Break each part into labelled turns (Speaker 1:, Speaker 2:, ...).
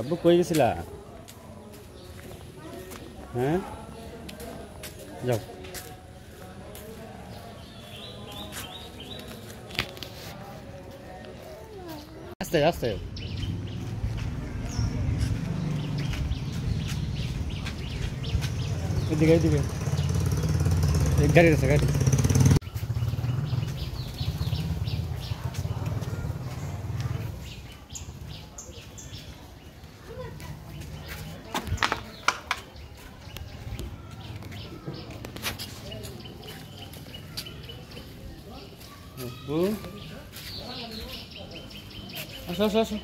Speaker 1: ¿A poco llévesela? ¿Eh? Ya. Hazte, hazte. Vete, vete, vete. Gárrese. 嗯，说说说。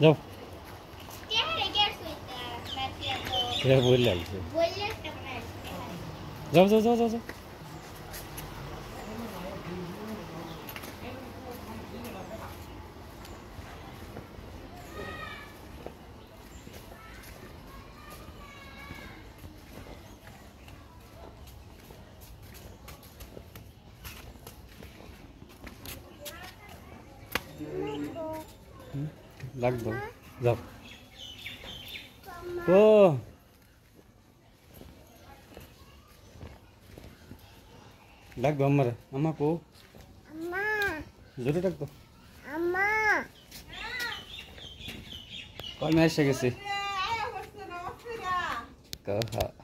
Speaker 1: Não. Quer bolhar?
Speaker 2: Bolhar também.
Speaker 1: Vamos, vamos, vamos, vamos. लग दो। जाओ। ओ। लग दो अम्मा अम्मा को? जोरे लग दो। कौन है कैसे? कहा।